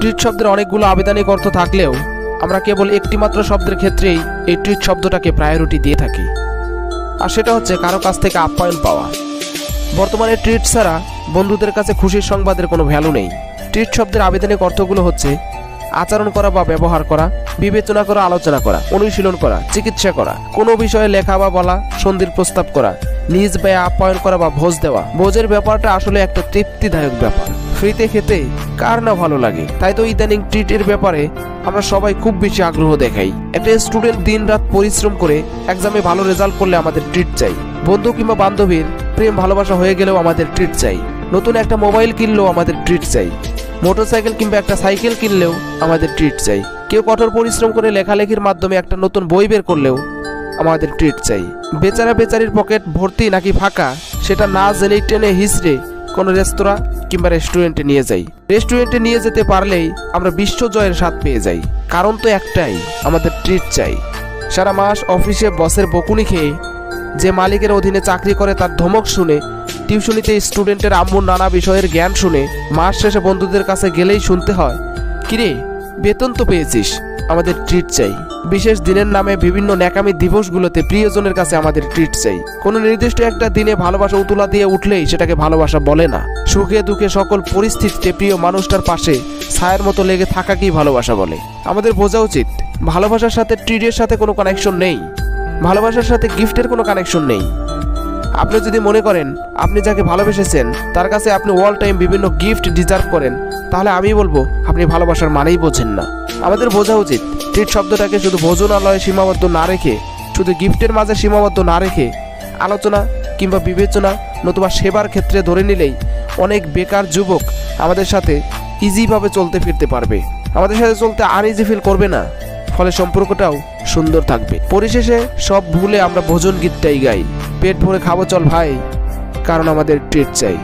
Treat শব্দের অনেকগুলো আবেদনিক অর্থ থাকলেও আমরা কেবল একটিমাত্র শব্দের ক্ষেত্রেই এই ট্রিট শব্দটাকে প্রায়োরিটি দিয়ে থাকি। আর সেটা হচ্ছে কারও কাছ থেকে আপ্যায়ন পাওয়া। বর্তমানে ট্রিট ছাড়া বন্ধুদের কাছে খুশির সংবাদের কোনো ভ্যালু নেই। ট্রিট শব্দের আবেদনিক অর্থগুলো হচ্ছে আচরণ করা বা ব্যবহার করা, বিবেচনা করা, আলোচনা করা, অনুশীলন করা, চিকিৎসা করা, কোনো বিষয়ে লেখা বা বলা, সন্ধির প্রস্তাব করা নিজ ব্যয়ে আপ্যায়ন করা বা ভোজ দেওয়া। ভোজের ব্যাপারটা আসলে একটা তৃপ্তিদায়ক ব্যাপার। ফ্রিতে খেতে কার না ভালো লাগে? তাই তো ইদানিং ট্রিটের ব্যাপারে আমরা সবাই খুব বেশি আগ্রহ দেখাই। একটা স্টুডেন্ট দিন রাত পরিশ্রম করে এক্সামে ভালো রেজাল্ট করলে আমাদের ট্রিট চাই। বন্ধু কিংবা বান্ধবীর প্রেম, ভালোবাসা হয়ে গেলেও আমাদের ট্রিট চাই। নতুন একটা মোবাইল কিনলেও আমাদের ট্রিট চাই। মোটরসাইকেল কিংবা একটা সাইকেল কিনলেও আমাদের ট্রিট চাই। কেউ কঠোর পরিশ্রম করে লেখালেখির মাধ্যমে একটা নতুন বই বের করলেও আমাদের ট্রিট চাই। বেচারা বেচারির পকেট ভর্তি নাকি ফাঁকা, সেটা না জেনেই টেনে হিসড়ে কোনো রেস্তোরাঁ কিংবা রেস্টুরেন্টে নিয়ে যাই। রেস্টুরেন্টে নিয়ে যেতে পারলেই আমরা বিশ্ব জয়ের স্বাদ পেয়ে যাই। কারণ তো একটাই, আমাদের ট্রিট চাই। সারা মাস অফিসে বসের বকুনি খেয়ে যে মালিকের অধীনে চাকরি করে তার ধমক শুনে, টিউশনিতে স্টুডেন্টের আম্মুর নানা বিষয়ের জ্ঞান শুনে, মাস শেষে বন্ধুদের কাছে গেলেই শুনতে হয়, কিরে, বেতন তো পেয়েছিস। আমাদের ট্রিট চাই। বিশেষ দিনের নামে বিভিন্ন ন্যাকামি দিবসগুলোতে প্রিয়জনের কাছে আমাদের ট্রিট চাই। কোনো নির্দিষ্ট একটা দিনে ভালোবাসা উতলা দিয়ে উঠলেই সেটাকে ভালোবাসা বলে না। সুখে দুঃখে সকল পরিস্থিতিতে প্রিয় মানুষটার পাশে ছায়ের মতো লেগে থাকাকেই ভালোবাসা বলে। আমাদের বোঝা উচিত, ভালোবাসার সাথে ট্রিটের সাথে কোনো কানেকশন নেই। ভালোবাসার সাথে গিফটের কোনো কানেকশন নেই। আপনি যদি মনে করেন আপনি যাকে ভালোবেসেছেন, তার কাছে আপনি অল টাইম বিভিন্ন গিফট ডিজার্ভ করেন, তাহলে আমি বলব, আপনি ভালোবাসার মানেই বোঝেন না। আমাদের বোঝা উচিত ট্রিট শব্দটাকে শুধু ভোজনালয়ে সীমাবদ্ধ না রেখে, শুধু গিফটের মাঝে সীমাবদ্ধ না রেখে, আলোচনা কিংবা বিবেচনা নতুবা সেবার ক্ষেত্রে ধরে নিলেই অনেক বেকার যুবক আমাদের সাথে ইজিভাবে চলতে ফিরতে পারবে। আমাদের সাথে চলতে আনইজি ফিল করবে না, ফলে সম্পর্কটাও সুন্দর থাকবে। পরিশেষে সব ভুলে আমরা ভোজন গীতটাই গাই। পেট ভরে খাব চল ভাই। কারণ আমাদের ট্রিট চাই।